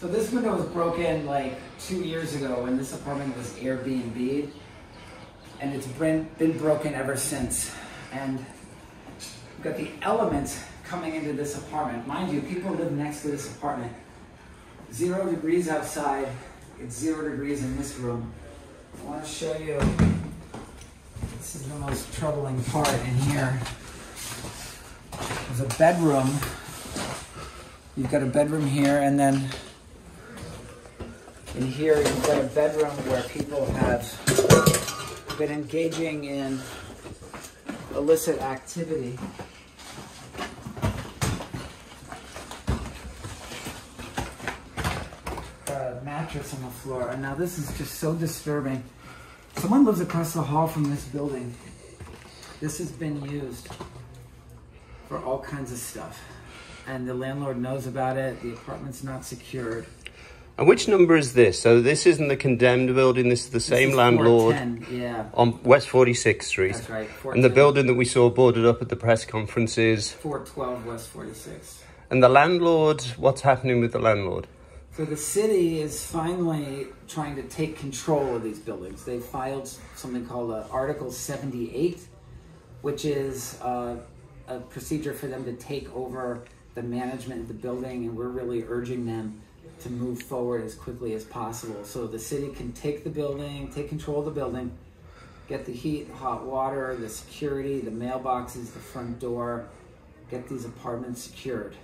So this window was broken like two years ago when this apartment was Airbnb, and it's been been broken ever since. And we've got the elements coming into this apartment. Mind you, people live next to this apartment. Zero degrees outside. It's zero degrees in this room. I want to show you. This is the most troubling part in here. There's a bedroom. You've got a bedroom here, and then in here you've got a bedroom where people have been engaging in illicit activity. A mattress on the floor, and now this is just so disturbing. Someone lives across the hall from this building. This has been used for all kinds of stuff. And the landlord knows about it. The apartment's not secured. And which number is this? So this isn't the condemned building. This is the This same is landlord Yeah, on West 46th Street. that's right. And the building that we saw boarded up at the press conferences. 412 West 46. And the landlord, what's happening with the landlord? So the city is finally trying to take control of these buildings. They filed something called uh, Article 78, which is uh, a procedure for them to take over the management of the building, and we're really urging them to move forward as quickly as possible so the city can take the building, take control of the building, get the heat, hot water, the security, the mailboxes, the front door, get these apartments secured.